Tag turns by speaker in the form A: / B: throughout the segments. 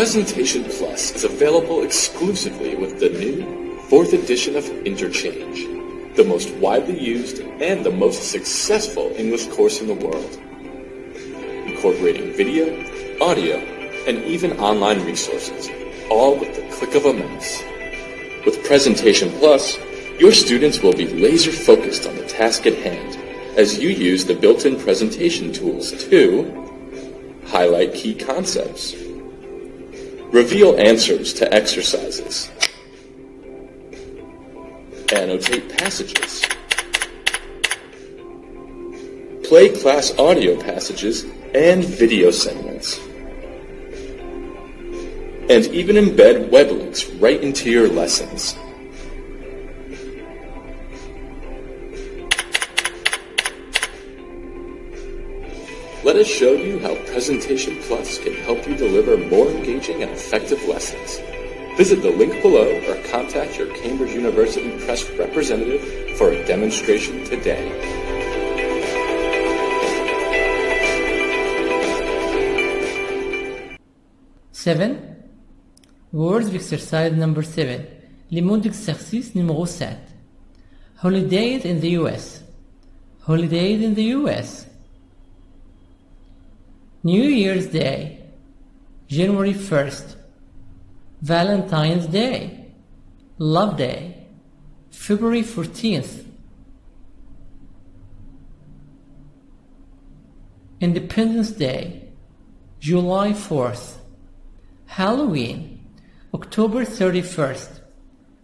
A: Presentation Plus is available exclusively with the new 4th edition of Interchange, the most widely used and the most successful English course in the world, incorporating video, audio, and even online resources, all with the click of a mouse. With Presentation Plus, your students will be laser focused on the task at hand as you use the built-in presentation tools to highlight key concepts, reveal answers to exercises, annotate passages, play class audio passages and video segments, and even embed web links right into your lessons. Let us show you how Presentation Plus can help you deliver more engaging and effective lessons. Visit the link below or contact your Cambridge University Press representative for a demonstration today.
B: Seven. Words exercise number seven. Les mots d'exercice numéro 7. Holidays in the US. Holidays in the US. New Year's Day. January 1st. Valentine's Day. Love Day. February 14th. Independence Day. July 4th. Halloween, October 31st.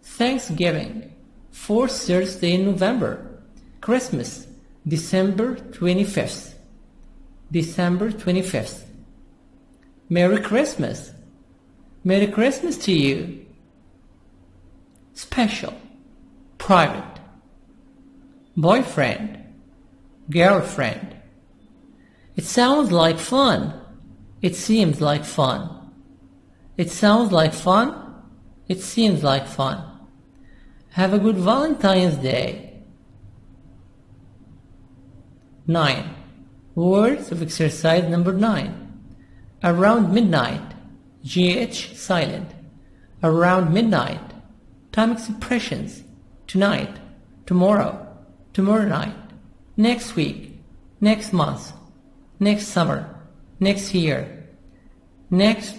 B: Thanksgiving, fourth Thursday in November. Christmas, December 25th. December 25th. Merry Christmas. Merry Christmas to you. Special, private. Boyfriend, girlfriend. It sounds like fun. It seems like fun. It sounds like fun. It seems like fun. Have a good Valentine's Day. 9. Words of exercise number 9. Around midnight. GH silent. Around midnight. Time expressions. Tonight. Tomorrow. Tomorrow night. Next week. Next month. Next summer. Next year. Next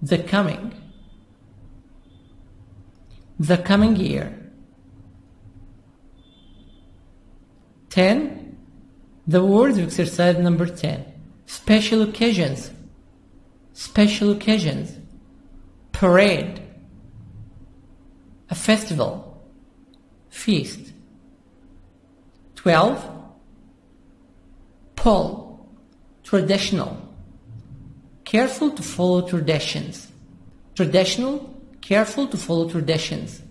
B: the coming. The coming year. 10. The words of exercise number 10. Special occasions. Special occasions. Parade. A festival. Feast. 12. Poll. Traditional. Careful to follow traditions. Traditional, careful to follow traditions.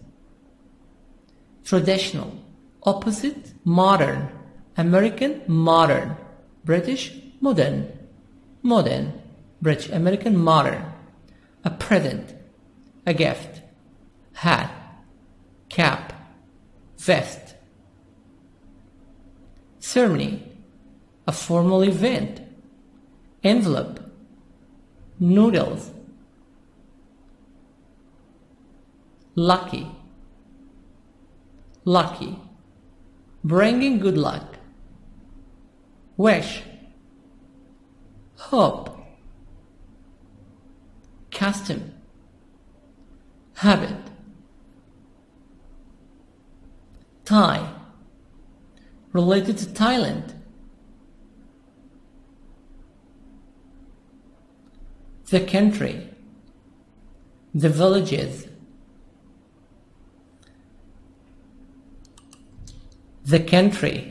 B: Traditional, opposite, modern. American, modern. British, modern. Modern, British, American, modern. A present, a gift. Hat, cap, vest. Ceremony, a formal event. Envelope, noodles lucky lucky bringing good luck wish hope custom. Habit. Thai. Related to Thailand. The country, the villages, the country,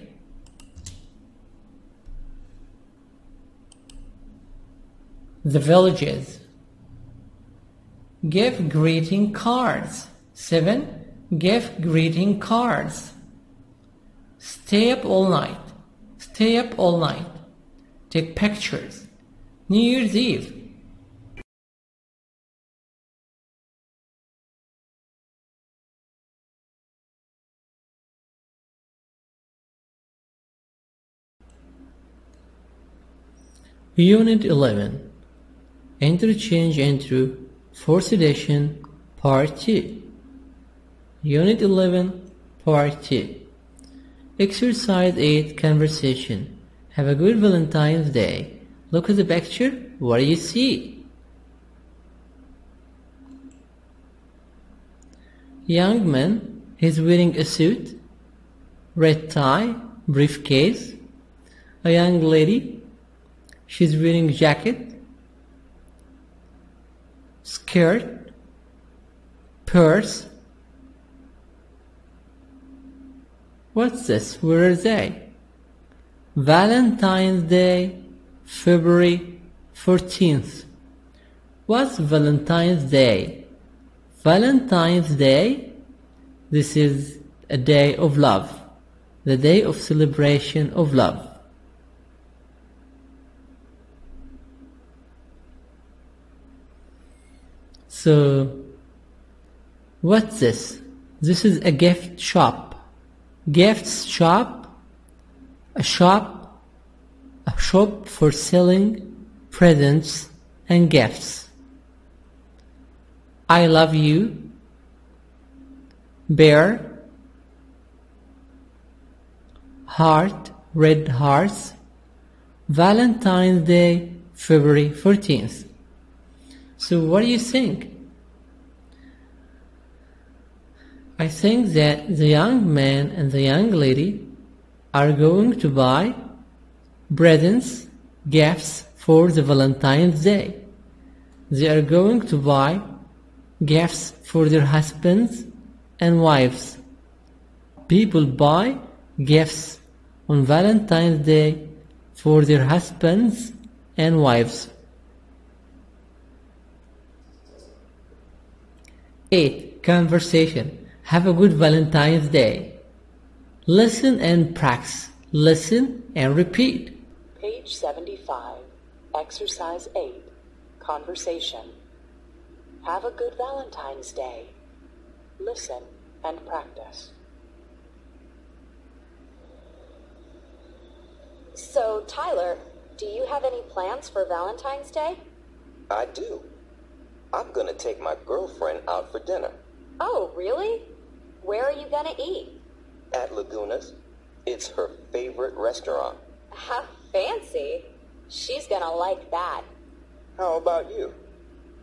B: the villages. Give greeting cards. 7. Give greeting cards. Stay up all night. Stay up all night. Take pictures. New Year's Eve. Unit 11 Interchange Intro, 4th edition, Part 2. Unit 11, Part 2. Exercise 8, Conversation. Have a good Valentine's Day. Look at the picture. What do you see? Young man, he's wearing a suit, red tie, briefcase. A young lady, she's wearing jacket, skirt, purse. What's this? Where are they? Valentine's Day, February 14th. What's Valentine's Day? Valentine's Day, this is a day of love, the day of celebration of love. So, what's this? This is a gift shop. Gifts shop, a shop, a shop for selling presents and gifts. I love you. Bear, heart, red hearts. Valentine's Day, February 14th. So what do you think? I think that the young man and the young lady are going to buy presents, gifts for the Valentine's Day. They are going to buy gifts for their husbands and wives. People buy gifts on Valentine's Day for their husbands and wives. 8. Conversation. Have a good Valentine's Day. Listen and practice. Listen and repeat.
C: Page 75, Exercise 8, Conversation. Have a good Valentine's Day. Listen and practice.
D: So, Tyler, do you have any plans for Valentine's Day?
E: I do. I'm gonna take my girlfriend out for dinner
D: Oh, really? Where are you gonna eat?
E: at Laguna's. It's her favorite restaurant.
D: How fancy. She's gonna like that.
E: How about you?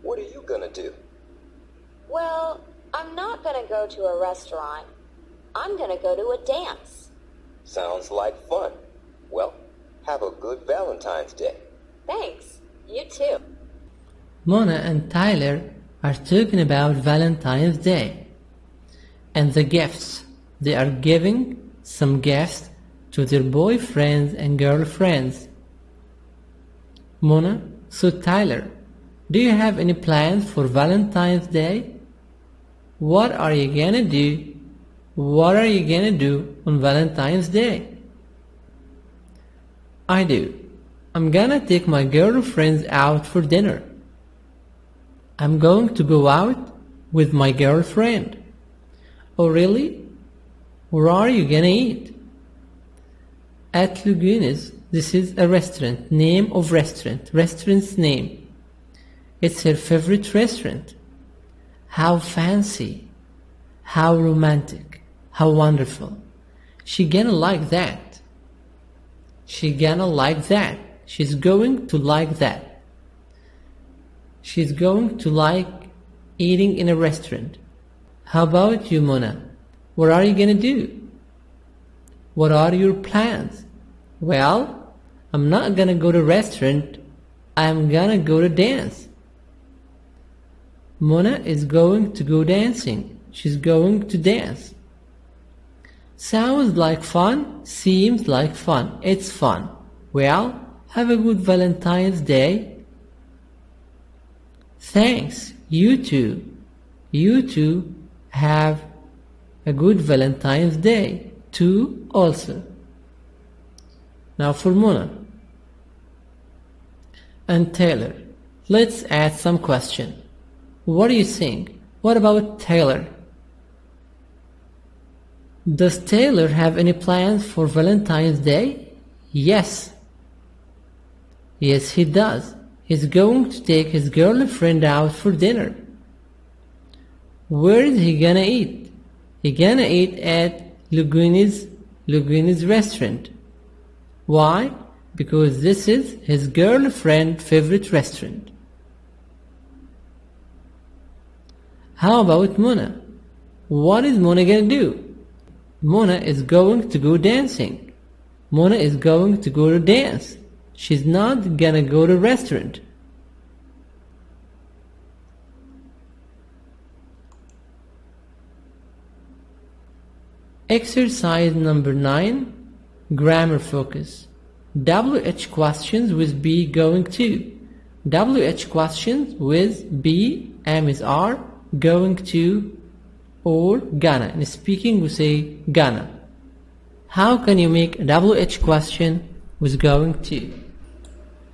E: What are you gonna do?
D: Well, I'm not gonna go to a restaurant. I'm gonna go to a dance.
E: Sounds like fun. Well, have a good Valentine's Day.
D: Thanks. You too.
B: Mona and Tyler are talking about Valentine's Day and the gifts. They are giving some gifts to their boyfriends and girlfriends. Mona, so Tyler, do you have any plans for Valentine's Day? What are you gonna do? What are you gonna do on Valentine's Day? I do. I'm gonna take my girlfriends out for dinner. I'm going to go out with my girlfriend. Oh really? Where are you gonna eat? At Lagunas, this is a restaurant, name of restaurant, restaurant's name. It's her favorite restaurant. How fancy, how romantic, how wonderful. She gonna like that. She gonna like that. She's going to like that. She's going to like eating in a restaurant. How about you, Mona? What are you gonna do? What are your plans? Well, I'm not gonna go to restaurant. I'm gonna go to dance. Mona is going to go dancing. She's going to dance. Sounds like fun, seems like fun. It's fun. Well, have a good Valentine's Day. Thanks, you too. You too have a good Valentine's Day too also. Now for Mona and Taylor, let's add some question. What do you think? What about Taylor? Does Taylor have any plans for Valentine's Day? Yes. Yes, he does. He's going to take his girlfriend out for dinner. Where is he gonna eat? He gonna eat at Luguini's Luguini's restaurant. Why? Because this is his girlfriend favorite restaurant. How about Mona? What is Mona gonna do? Mona is going to go dancing. Mona is going to go to dance. She's not gonna go to restaurant. Exercise number 9 Grammar focus. WH questions with be going to. WH questions with be, am is are, going to, or gonna. In speaking we say gonna. How can you make a WH question with going to?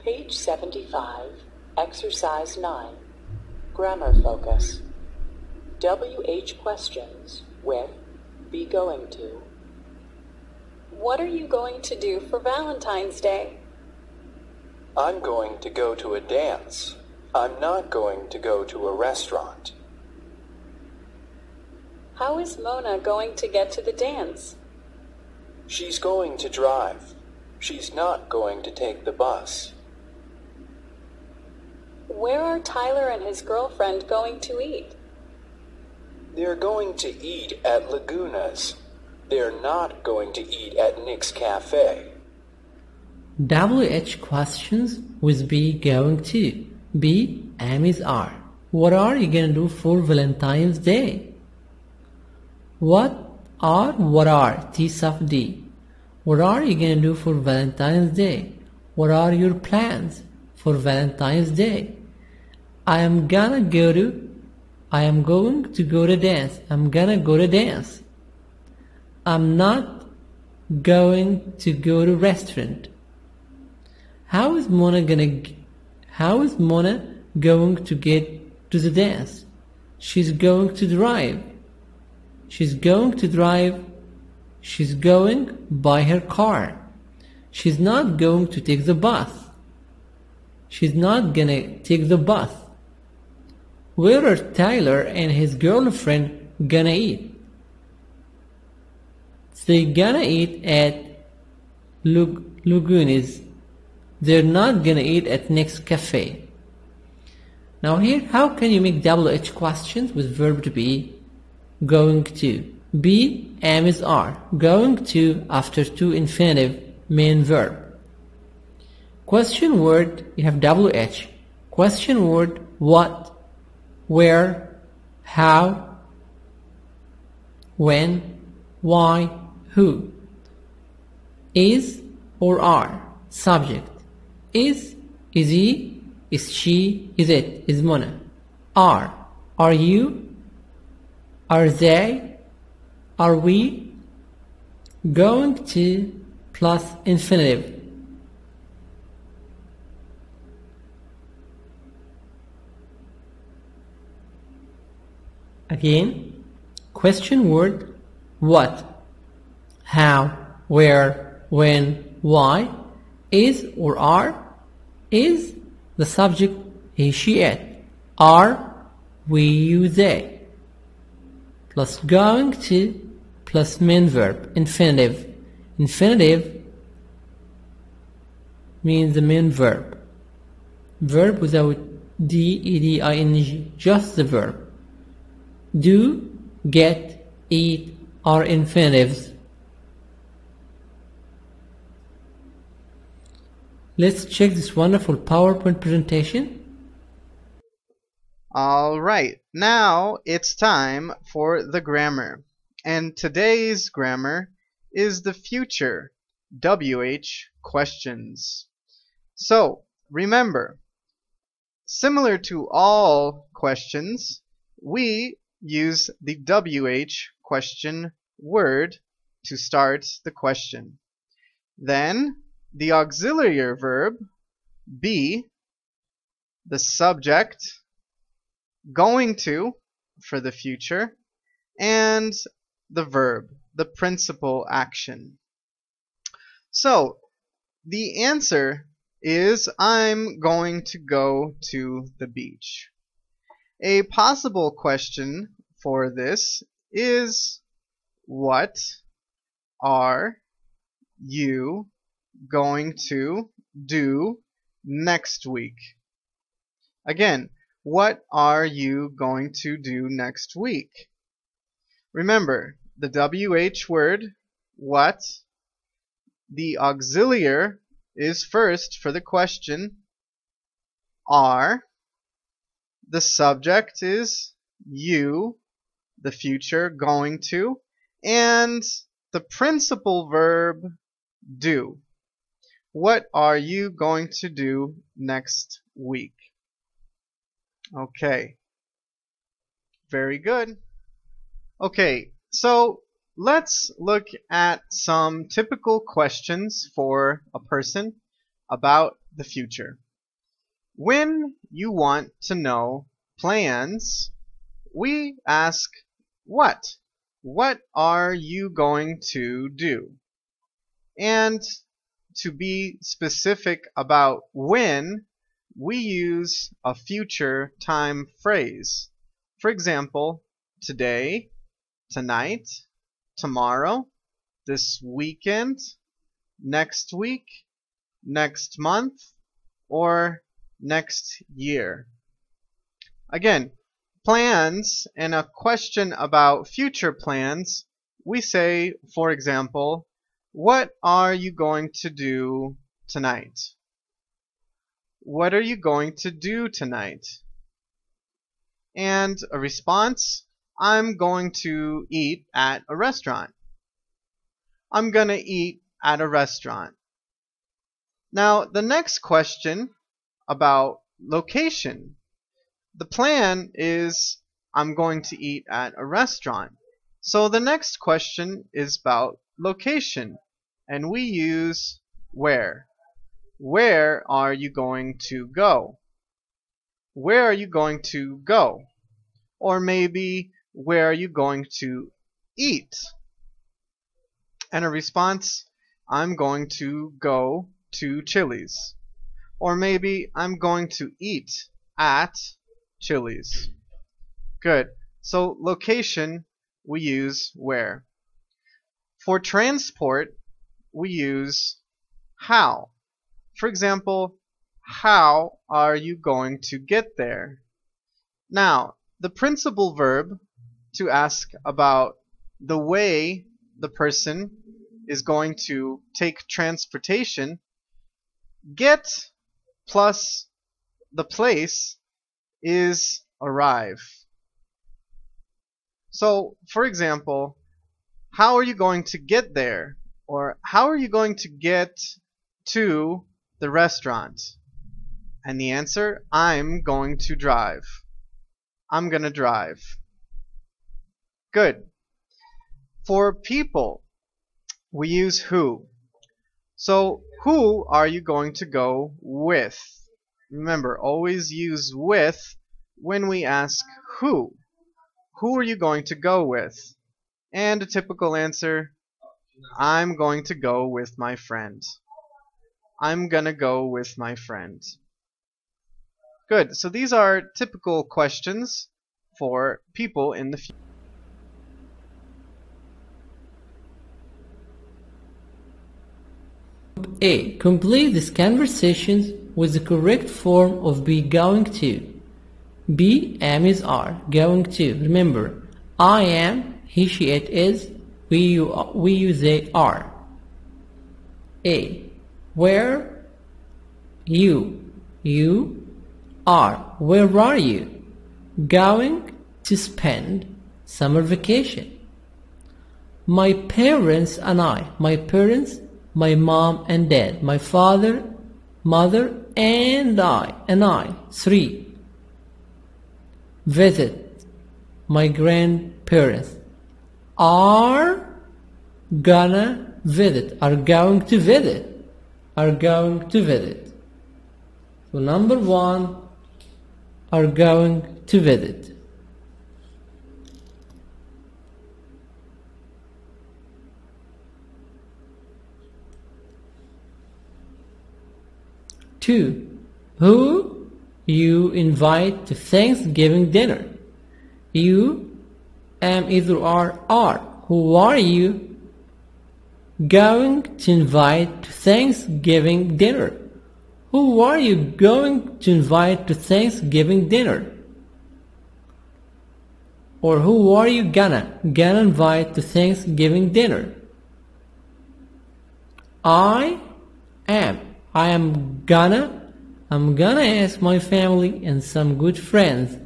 C: Page 75, Exercise 9, Grammar Focus. WH questions with be going to.
F: What are you going to do for Valentine's Day?
G: I'm going to go to a dance. I'm not going to go to a restaurant.
F: How is Mona going to get to the dance?
G: She's going to drive. She's not going to take the bus.
F: Where are Tyler and his girlfriend going to eat?
G: They're going to eat at Laguna's. They're not going to eat at Nick's Cafe.
B: WH questions with be going to. Be, am is are. What are you gonna do for Valentine's Day? What are, what are, T sub D. What are you gonna do for Valentine's Day? What are your plans for Valentine's Day? I am gonna go to, I am going to go to dance. I'm gonna go to dance. I'm not going to go to restaurant. How is Mona gonna how is Mona going to get to the dance? She's going to drive. She's going to drive. She's going by her car. She's not going to take the bus. She's not gonna take the bus. Where are Tyler and his girlfriend gonna eat? They gonna eat at Lug- Luguni's. They're not gonna eat at Nick's cafe. Now here, how can you make WH questions with verb to be? Going to. Be, am is are. Going to after two infinitive main verb. Question word, you have WH. Question word, what, where, how, when, why, who. Is or are, subject. Is, is he, is she, is it, is Mona. Are, are you, are they, are we, going to plus infinitive. Again, question word, what, how, where, when, why, is or are, is the subject he, she, it, are, we, you, they, plus going to, plus main verb, infinitive. Infinitive means the main verb. Verb without D, E, D, I, N, G, just the verb. Do, get, eat are infinitives. Let's check this wonderful PowerPoint presentation.
H: Alright, now it's time for the grammar. And today's grammar is the future WH questions. So, remember, similar to all questions, we use the WH question word to start the question. Then the auxiliary verb be, the subject, going to for the future, and the verb, the principal action. So, the answer is I'm going to go to the beach. A possible question for this is what are you going to do next week? Again, what are you going to do next week? Remember, the WH word, what, the auxiliary is first for the question, are, the subject is you, the future going to, and the principal verb do. What are you going to do next week? Okay. Very good. Okay, so let's look at some typical questions for a person about the future. When you want to know plans, we ask what? What are you going to do? And to be specific about when, we use a future time phrase. For example, today, tonight, tomorrow, this weekend, next week, next month, or next year. Again, plans and a question about future plans, we say, for example, what are you going to do tonight? What are you going to do tonight? And a response, I'm going to eat at a restaurant. I'm going to eat at a restaurant. Now, the next question about location. The plan is I'm going to eat at a restaurant. So the next question is about location. And we use where. Where are you going to go? Where are you going to go? Or maybe, where are you going to eat? And a response, I'm going to go to Chili's. Or maybe, I'm going to eat at Chili's. Good. So location, we use where. For transport, we use how. For example, how are you going to get there? Now, the principal verb to ask about the way the person is going to take transportation, get plus the place is arrive. So, for example, how are you going to get there? Or how are you going to get to the restaurant? And the answer, I'm going to drive. I'm going to drive. Good. For people, we use who. So, who are you going to go with? Remember, always use with when we ask who. Who are you going to go with? And a typical answer, I'm going to go with my friend. I'm gonna go with my friend. Good. So these are typical questions for people in the future.
B: A. Complete these conversations with the correct form of be going to. B. Am is are. Going to. Remember, I am, he, she, it is, we, you, we, you, they are. A. Where you, you are. Where are you? Going to spend summer vacation. My parents and I. My parents, my mom and dad. My father, mother, and I. And I. Three. Visit my grandparents are gonna visit, are going to visit, are going to visit. So number one, are going to visit. 2. Who you invite to Thanksgiving dinner? You am either or are. Who are you going to invite to Thanksgiving dinner? Who are you going to invite to Thanksgiving dinner? Or who are you gonna gonna invite to Thanksgiving dinner? I am. I am gonna. I'm gonna ask my family and some good friends.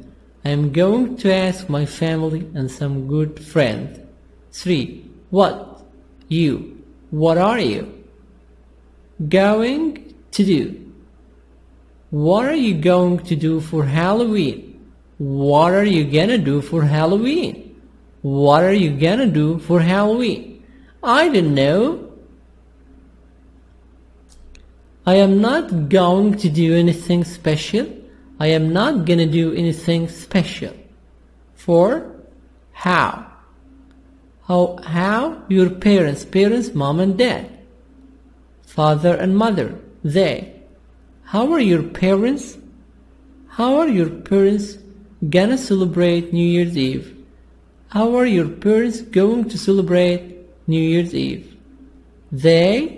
B: I am going to ask my family and some good friends. 3. What? You. What are you? Going to do. What are you going to do for Halloween? What are you gonna do for Halloween? What are you gonna do for Halloween? I don't know. I am not going to do anything special. I am not gonna do anything special. For How? How, how your parents, parents, mom and dad, father and mother, they. How are your parents? How are your parents gonna celebrate New Year's Eve? How are your parents going to celebrate New Year's Eve? They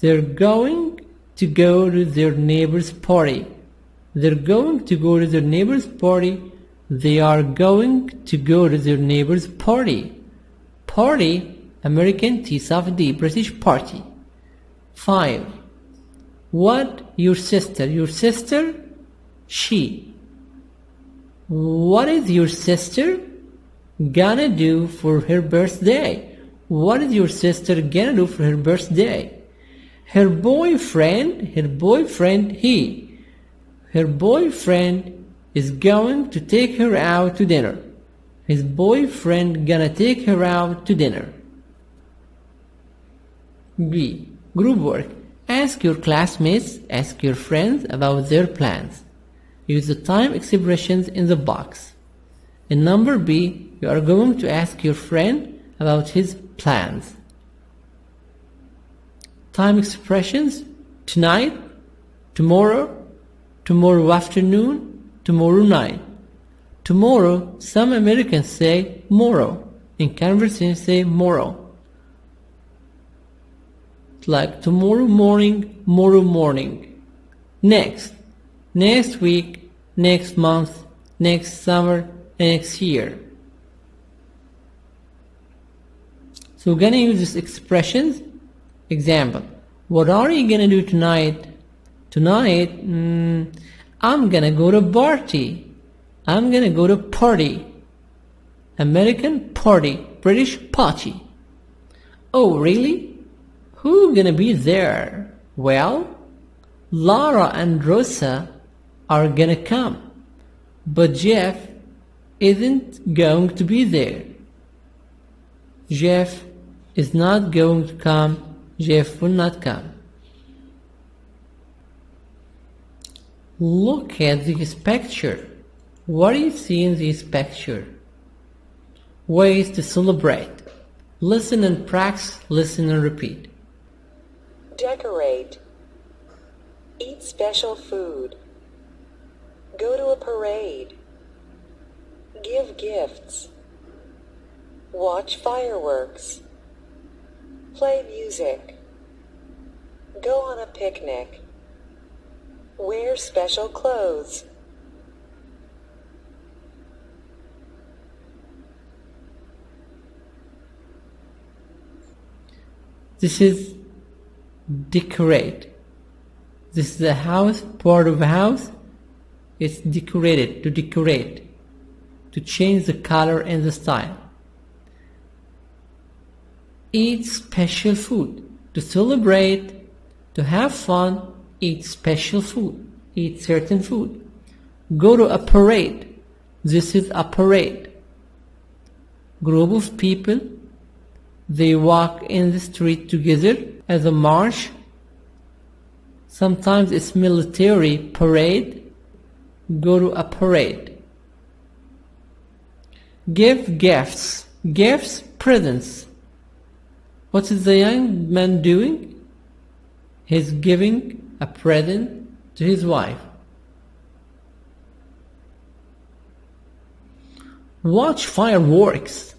B: they're going to go to their neighbor's party. They're going to go to their neighbor's party. They are going to go to their neighbor's party. Party, American T soft D, British party. 5. What your sister? Your sister she. What is your sister gonna do for her birthday? What is your sister gonna do for her birthday? Her boyfriend, her boyfriend, he. Her boyfriend is going to take her out to dinner. His boyfriend gonna take her out to dinner. B. Group work. Ask your classmates, ask your friends about their plans. Use the time expressions in the box. In number B, you are going to ask your friend about his plans. Time expressions tonight, tomorrow, tomorrow afternoon, tomorrow night. Tomorrow, some Americans say morrow. In conversation, say morrow. Like tomorrow morning, tomorrow morning. Next, next week, next month, next summer, next year. So we're gonna use these expressions. Example, what are you gonna do tonight? Tonight, mm, I'm gonna go to party. I'm gonna go to party. American party, British party. Oh, really? Who gonna be there? Well, Laura and Rosa are gonna come, but Jeff isn't going to be there. Jeff is not going to come. Jeff will not come. Look at this picture. What do you see in this picture? Ways to celebrate. Listen and practice, listen and repeat.
C: Decorate. Eat special food. Go to a parade. Give gifts. Watch fireworks. Play music. Go on a picnic. Wear special clothes.
B: This is decorate. This is a house, part of a house. It's decorated, to decorate, to change the color and the style. Eat special food, to celebrate, to have fun, eat special food, eat certain food. Go to a parade. This is a parade. Group of people, they walk in the street together as a march. Sometimes it's military parade. Go to a parade. Give gifts. Gifts, presents. What is the young man doing? He's giving a present to his wife. Watch fireworks.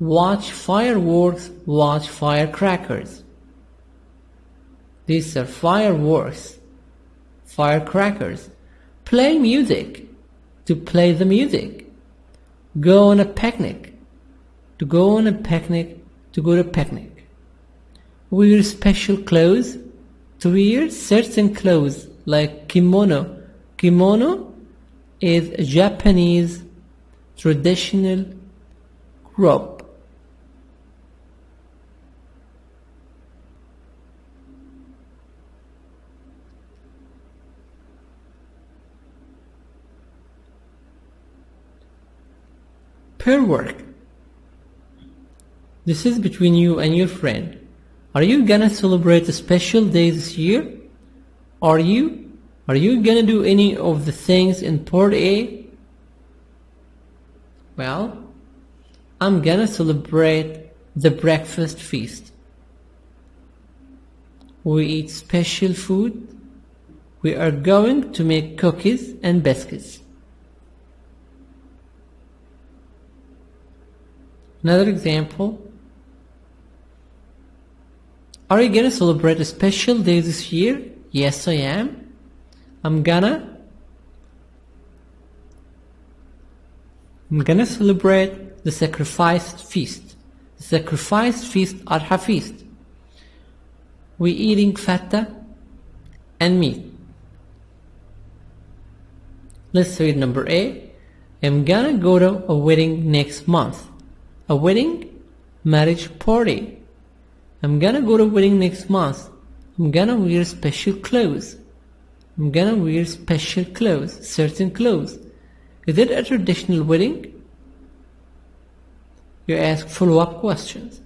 B: Watch fireworks, watch firecrackers. These are fireworks, firecrackers. Play music, to play the music. Go on a picnic, to go on a picnic, to go to picnic. We wear special clothes, to wear certain clothes like kimono. Kimono is a Japanese traditional robe. Pair work. This is between you and your friend. Are you gonna celebrate a special day this year? Are you? Are you gonna do any of the things in part A? Well, I'm gonna celebrate the breakfast feast. We eat special food. We are going to make cookies and biscuits. Another example. Are you gonna celebrate a special day this year? Yes, I am. I'm gonna. I'm gonna celebrate the sacrificed feast. The feast Adha feast. We eating fata and meat. Let's read number A. I'm gonna go to a wedding next month. A wedding? Marriage party. I'm gonna go to wedding next month. I'm gonna wear special clothes. I'm gonna wear special clothes, certain clothes. Is it a traditional wedding? You ask follow-up questions.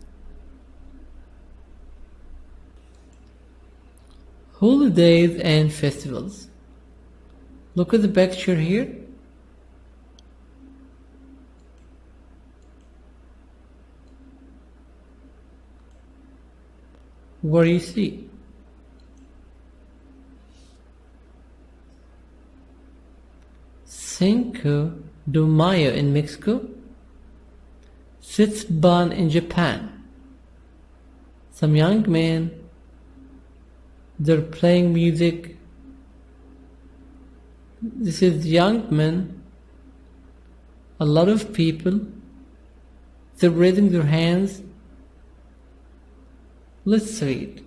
B: Holidays and festivals. Look at the picture here. What do you see? Cinco de Mayo in Mexico, Setsubun in Japan. Some young men, they're playing music. This is young men, a lot of people, they're raising their hands. Let's read.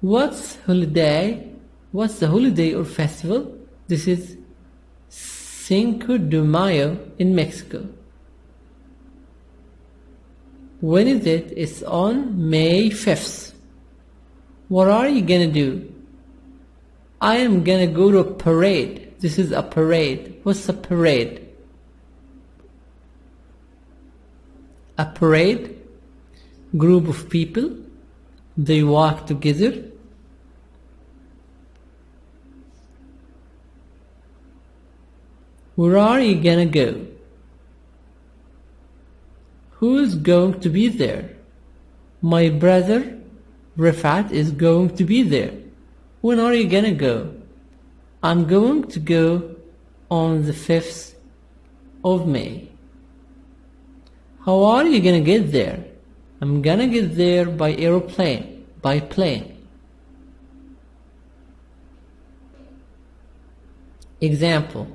B: What's holiday? What's the holiday or festival? This is Cinco de Mayo in Mexico. When is it? It's on May 5th. What are you gonna do? I am gonna go to a parade. This is a parade. What's a parade? A parade? Group of people. They walk together. Where are you gonna go? Who is going to be there? My brother Rafat is going to be there. When are you gonna go? I'm going to go on the 5th of May. How are you gonna get there? I'm gonna get there by aeroplane, by plane. Example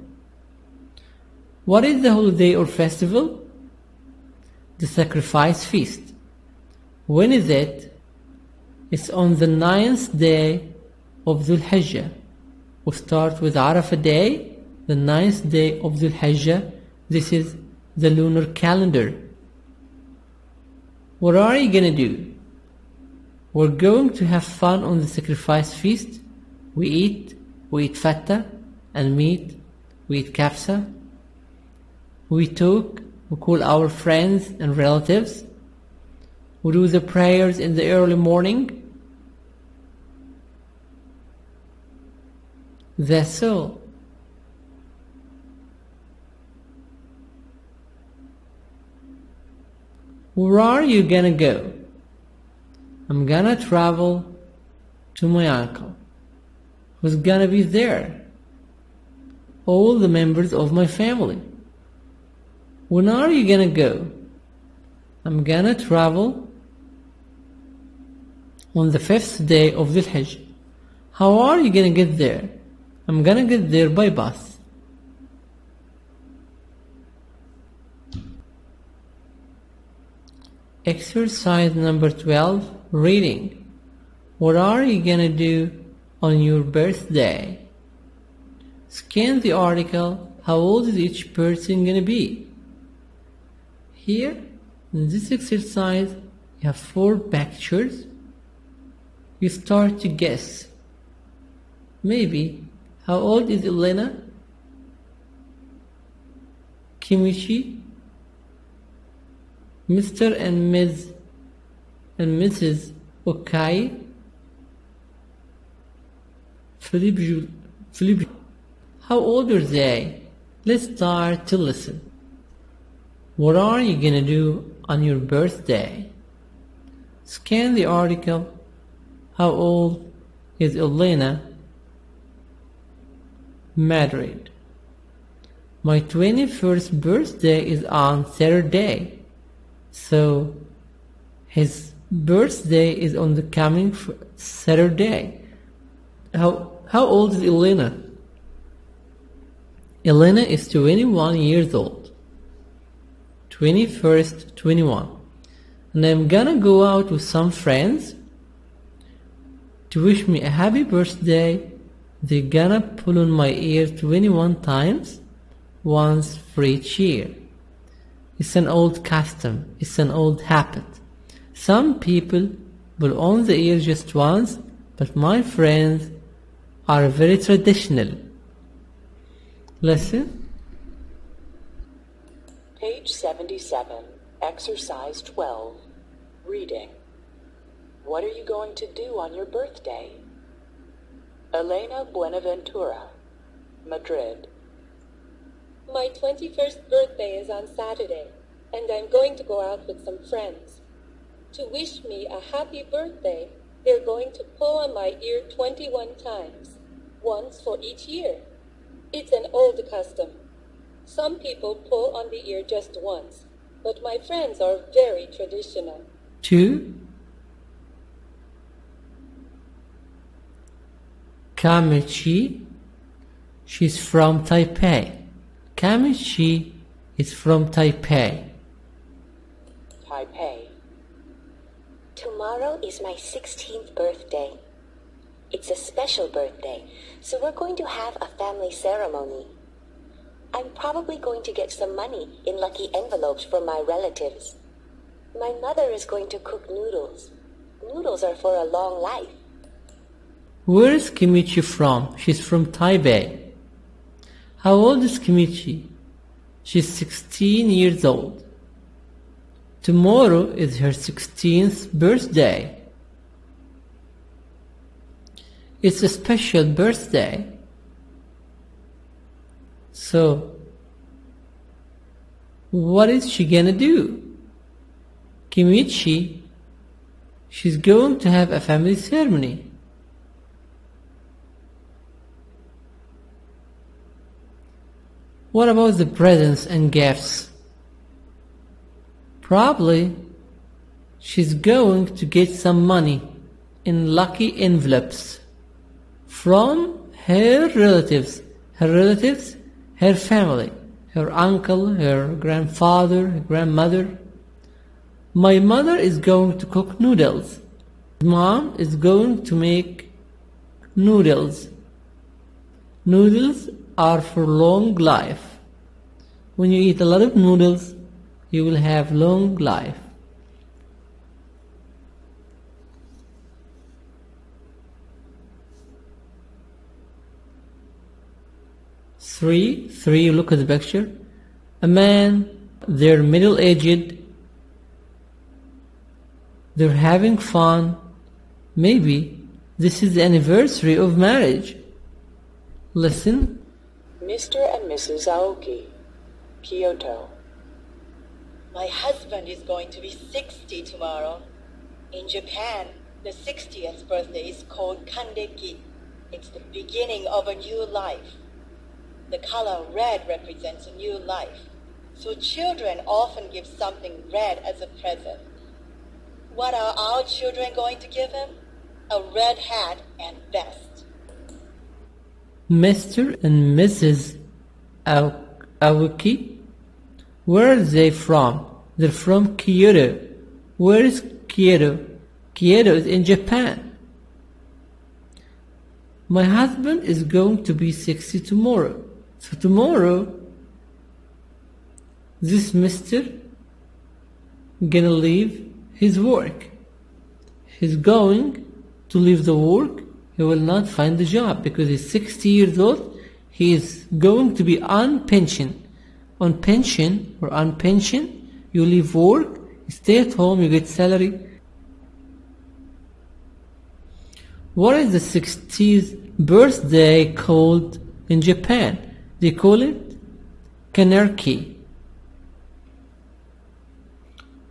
B: What is the holiday or festival? The sacrifice feast. When is it? It's on the ninth day of Dhul Hijjah. We start with Arafah day, the ninth day of Dhul Hijjah. This is the lunar calendar. What are you gonna do? We're going to have fun on the sacrifice feast. We eat, we eat fata and meat, we eat kafsa. We talk, we call our friends and relatives. We do the prayers in the early morning. That's all. Where are you gonna go? I'm gonna travel to my uncle, who's gonna be there. All the members of my family. When are you gonna go? I'm gonna travel on the fifth day of the Hajj. How are you gonna get there? I'm gonna get there by bus. Exercise number 12 Reading. What are you gonna do on your birthday? Scan the article. How old is each person gonna be? Here, in this exercise, you have four pictures. You start to guess. Maybe, how old is Elena? Kimichi? Mr. and Ms. and Mrs. Okai? Philip, Ju- how old are they? Let's start to listen. What are you gonna do on your birthday? Scan the article. How old is Elena? Madrid. My 21st birthday is on Saturday. So his birthday is on the coming Saturday. How how old is Elena? Elena is 21 years old. 21st, 21. And I'm gonna go out with some friends to wish me a happy birthday. They're gonna pull on my ear 21 times, once for each year. It's an old custom, it's an old habit. Some people will on the ear just once, but my friends are very traditional. Listen.
I: Page 77, Exercise 12, Reading. What are you going to do on your birthday? Elena Buenaventura, Madrid.
F: My 21st birthday is on Saturday, and I'm going to go out with some friends. To wish me a happy birthday, they're going to pull on my ear 21 times, once for each year. It's an old custom. Some people pull on the ear just once, but my friends are very traditional.
B: Two. Kamichi. She's from Taipei. Kamichi is from Taipei.
I: Taipei.
J: Tomorrow is my 16th birthday. It's a special birthday, so we're going to have a family ceremony. I'm probably going to get some money in lucky envelopes from my relatives. My mother is going to cook noodles. Noodles are for a long life.
B: Where is Kimichi from? She's from Taipei. How old is Kimichi? She's 16 years old. Tomorrow is her 16th birthday. It's a special birthday. So, what is she gonna do? Kimichi, she's going to have a family ceremony. What about the presents and gifts? Probably she's going to get some money in lucky envelopes from her relatives. Her relatives, her family, her uncle, her grandfather, her grandmother. My mother is going to cook noodles. Mom is going to make noodles. Noodles are for long life. When you eat a lot of noodles, you will have long life. Three, three, look at the picture. A man, they're middle aged, they're having fun. Maybe this is the anniversary of marriage. Listen.
I: Mr. and Mrs. Aoki, Kyoto.
K: My husband is going to be 60 tomorrow. In Japan, The 60th birthday is called Kanreki. It's the beginning of a new life. The color red represents a new life. So children often give something red as a present. What are our children going to give him? A red hat and vest.
B: Mr. and Mrs. Ao- Aoki, where are they from? They're from Kyoto. Where is Kyoto? Kyoto is in Japan. My husband is going to be 60 tomorrow. So tomorrow, this mister gonna leave his work. He's going to leave the work. He will not find a job because he's 60 years old. He is going to be on pension. On pension or on pension, you leave work, stay at home, you get salary. What is the 60th birthday called in Japan? They call it Kanarki.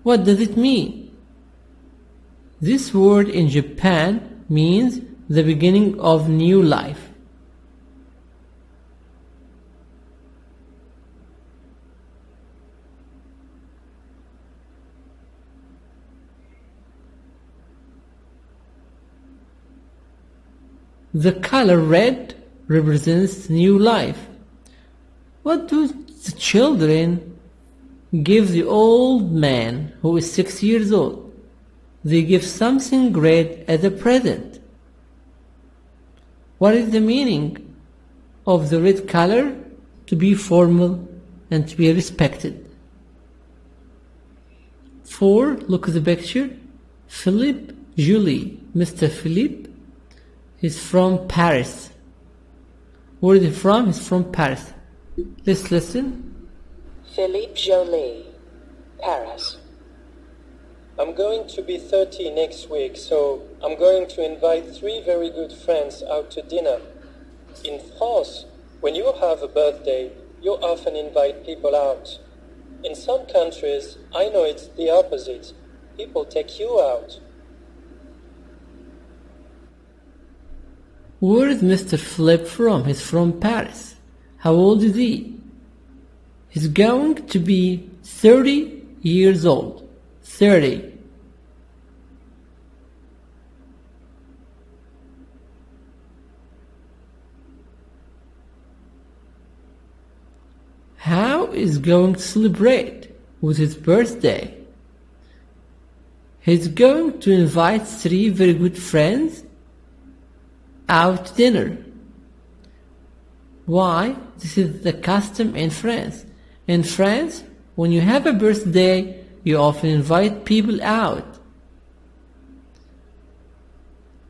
B: What does it mean? This word in Japan means the beginning of new life. The color red represents new life. What do the children give the old man who is six years old? They give something red as a present. What is the meaning of the red color? To be formal and to be respected. Four, look at the picture. Philippe Joly, Mr. Philippe, is from Paris. Where is he from? He's from Paris. Let's listen.
I: Philippe Joly, Paris.
L: I'm going to be 30 next week, so I'm going to invite three very good friends out to dinner. In France, when you have a birthday, you often invite people out. In some countries, I know it's the opposite. People take you out.
B: Where is Mr. Flip from? He's from Paris. How old is he? He's going to be 30 years old. 30. How is going to celebrate with his birthday? He's going to invite three very good friends out to dinner. Why? This is the custom in France. In France, when you have a birthday, you often invite people out.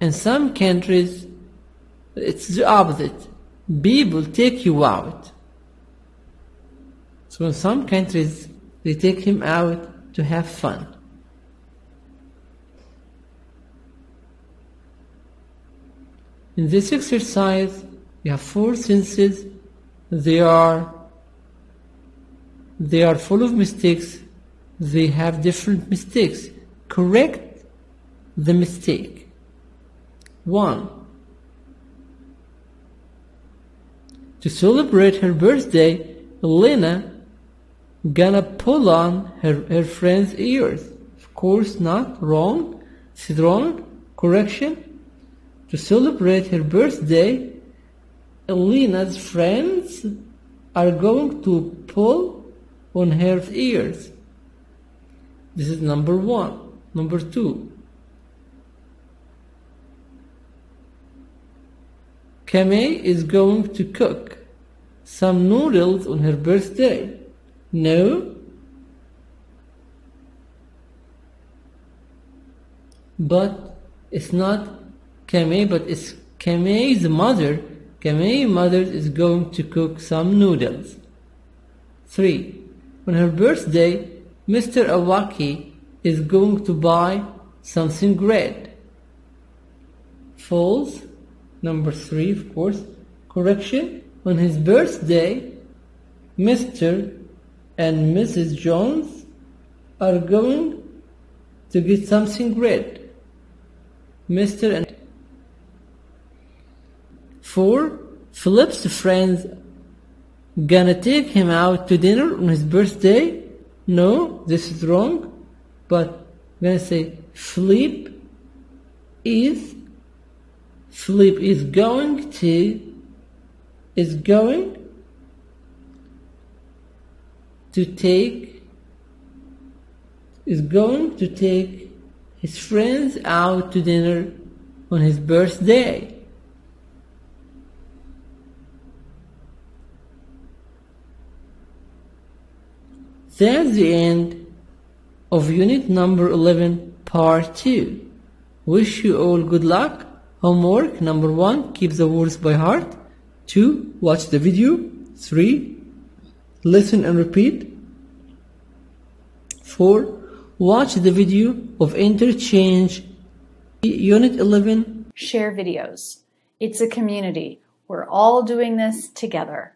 B: In some countries, it's the opposite. People take you out. So in some countries, they take him out to have fun. In this exercise, you have four senses. They are they are full of mistakes. They have different mistakes. Correct the mistake. One. To celebrate her birthday, Elena gonna pull on her, her friend's ears. Of course not. Wrong. Is wrong. Correction. To celebrate her birthday, Elena's friends are going to pull on her ears. This is number one. Number two. Kame is going to cook some noodles on her birthday. No. But it's not Kame, but it's Kame's mother. Kame's mother is going to cook some noodles. 3. On her birthday, Mr. Awaki is going to buy something red. False. Number 3, of course. Correction. On his birthday, Mr. and Mrs. Jones are going to get something great. Mr. and 4. Philip's friends gonna take him out to dinner on his birthday? No, this is wrong. But gonna say Philip is Philip is going to is going to take is going to take his friends out to dinner on his birthday. That's the end of unit number 11 part 2. Wish you all good luck. Homework number 1 keep the words by heart. 2 watch the video. 3 listen and repeat. 4 watch the video of interchange unit 11
M: Share videos. It's a community. We're all doing this together.